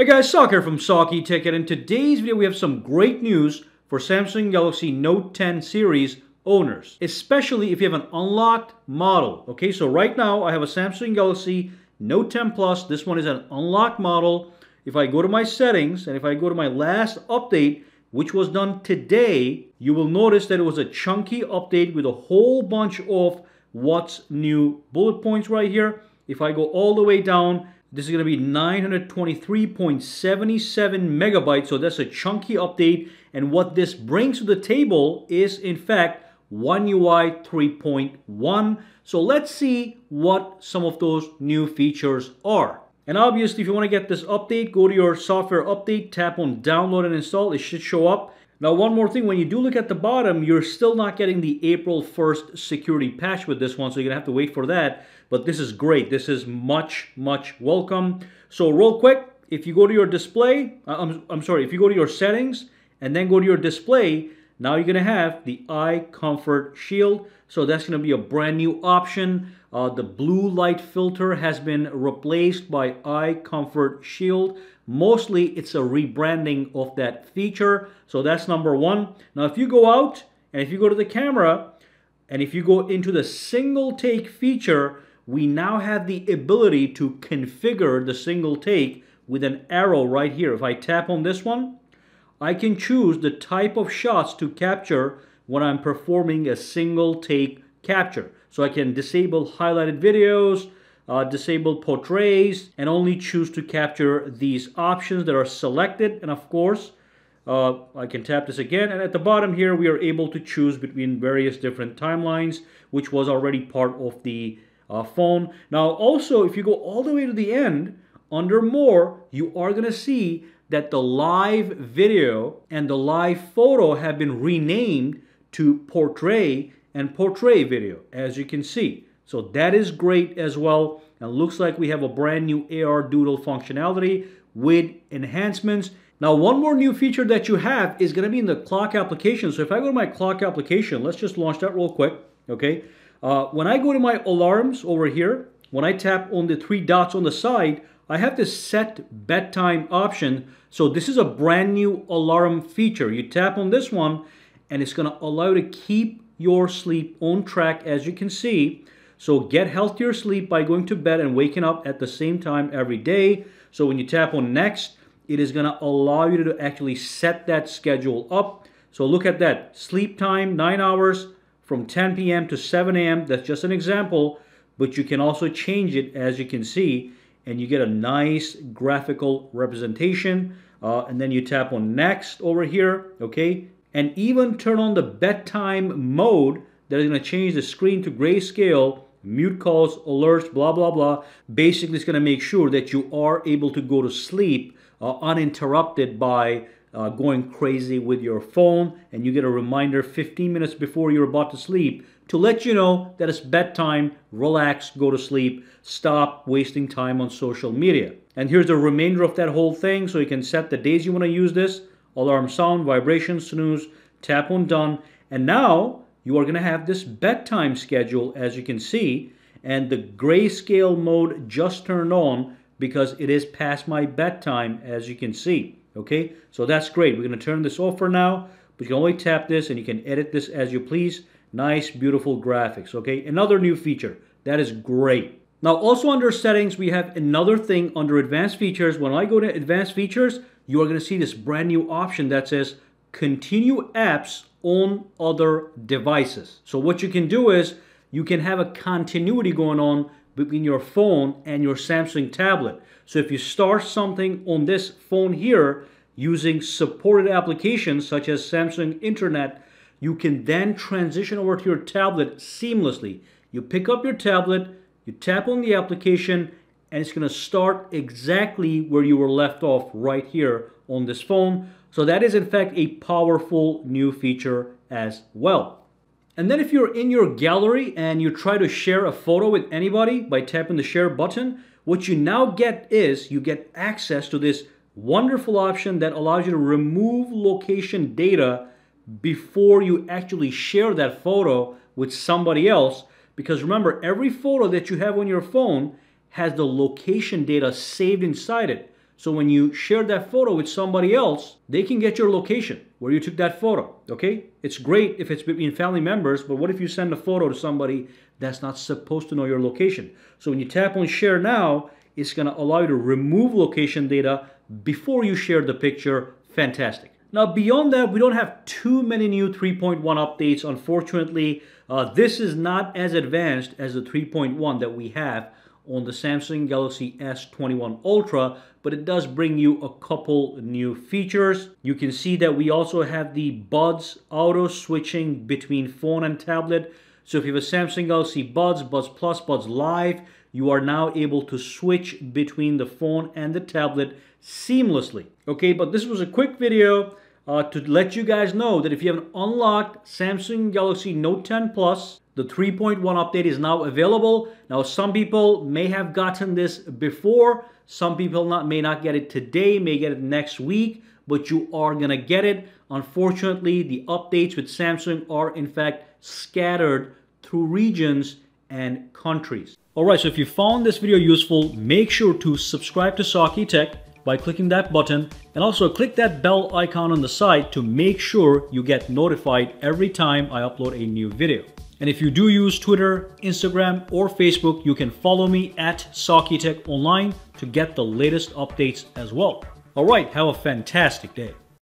Hey guys, Saki here from Saki Tech. In today's video, we have some great news for Samsung Galaxy Note 10 series owners, especially if you have an unlocked model. Okay, so right now I have a Samsung Galaxy Note 10 Plus. This one is an unlocked model. If I go to my settings and if I go to my last update, which was done today, you will notice that it was a chunky update with a whole bunch of what's new bullet points right here. If I go all the way down, this is going to be 923.77 megabytes, so that's a chunky update. And what this brings to the table is, in fact, One UI 3.1. So let's see what some of those new features are. And obviously, if you want to get this update, go to your software update, tap on download and install. It should show up. Now, one more thing, when you do look at the bottom, you're still not getting the April 1st security patch with this one, so you're going to have to wait for that. But this is great. This is much, much welcome. So real quick, if you go to your display, uh, I'm, I'm sorry, if you go to your settings and then go to your display, now you're to have the Eye Comfort Shield. So that's to be a brand new option. Uh, the blue light filter has been replaced by Eye Comfort Shield. Mostly it's a rebranding of that feature. So that's number one. Now if you go out and if you go to the camera and if you go into the single take feature, we now have the ability to configure the single take with an arrow right here. If I tap on this one, I can choose the type of shots to capture when I'm performing a single take capture. So I can disable highlighted videos, uh, disable portraits, and only choose to capture these options that are selected. And of course, uh, I can tap this again. And at the bottom here, we are able to choose between various different timelines, which was already part of the uh, phone. Now, also, if you go all the way to the end, under more, you are going to see that the live video and the live photo have been renamed to portrait and portrait video, as you can see. So that is great as well. And looks like we have a brand new AR Doodle functionality with enhancements. Now, one more new feature that you have is going to be in the clock application. So if I go to my clock application, let's just launch that real quick, okay? Uh, when I go to my alarms over here, when I tap on the three dots on the side, I have this set bedtime option. So this is a brand new alarm feature. You tap on this one and it's gonna allow you to keep your sleep on track as you can see. So get healthier sleep by going to bed and waking up at the same time every day. So when you tap on next, it is gonna allow you to actually set that schedule up. So look at that, sleep time, nine hours, from 10 p.m. to 7 a.m. That's just an example, but you can also change it as you can see, and you get a nice graphical representation. Uh, and then you tap on next over here, okay? And even turn on the bedtime mode that is going to change the screen to grayscale, mute calls, alerts, blah, blah, blah. Basically, it's going to make sure that you are able to go to sleep uh, uninterrupted by uh, going crazy with your phone and you get a reminder 15 minutes before you're about to sleep to let you know that it's bedtime, relax, go to sleep, stop wasting time on social media. And here's the remainder of that whole thing so you can set the days you want to use this alarm sound, vibration, snooze, tap on done. And now you are going to have this bedtime schedule as you can see and the grayscale mode just turned on because it is past my bedtime as you can see. Okay, so that's great. We're going to turn this off for now, but you can only tap this and you can edit this as you please. Nice, beautiful graphics. Okay, another new feature. That is great. Now, also under settings, we have another thing under advanced features. When I go to advanced features, you are going to see this brand new option that says continue apps on other devices. So what you can do is you can have a continuity going on between your phone and your Samsung tablet. So if you start something on this phone here using supported applications such as Samsung Internet, you can then transition over to your tablet seamlessly. You pick up your tablet, you tap on the application, and it's going to start exactly where you were left off right here on this phone. So that is in fact a powerful new feature as well. And then if you're in your gallery and you try to share a photo with anybody by tapping the share button, what you now get is you get access to this wonderful option that allows you to remove location data before you actually share that photo with somebody else. Because remember, every photo that you have on your phone has the location data saved inside it. So when you share that photo with somebody else, they can get your location where you took that photo, okay? It's great if it's between family members, but what if you send a photo to somebody that's not supposed to know your location? So when you tap on share now, it's gonna allow you to remove location data before you share the picture. Fantastic. Now beyond that, we don't have too many new 3.1 updates. Unfortunately, uh, this is not as advanced as the 3.1 that we have on the Samsung Galaxy S21 Ultra, but it does bring you a couple new features. You can see that we also have the Buds auto switching between phone and tablet. So if you have a Samsung Galaxy Buds, Buds Plus, Buds Live, you are now able to switch between the phone and the tablet seamlessly. Okay, but this was a quick video uh, to let you guys know that if you have an unlocked Samsung Galaxy Note 10 Plus, the 3.1 update is now available. Now, some people may have gotten this before. Some people not, may not get it today, may get it next week, but you are going to get it. Unfortunately, the updates with Samsung are in fact scattered through regions and countries. Alright, so if you found this video useful, make sure to subscribe to Saki Tech by clicking that button and also click that bell icon on the side to make sure you get notified every time I upload a new video. And if you do use Twitter, Instagram, or Facebook, you can follow me at Saki Tech Online to get the latest updates as well. Alright, have a fantastic day.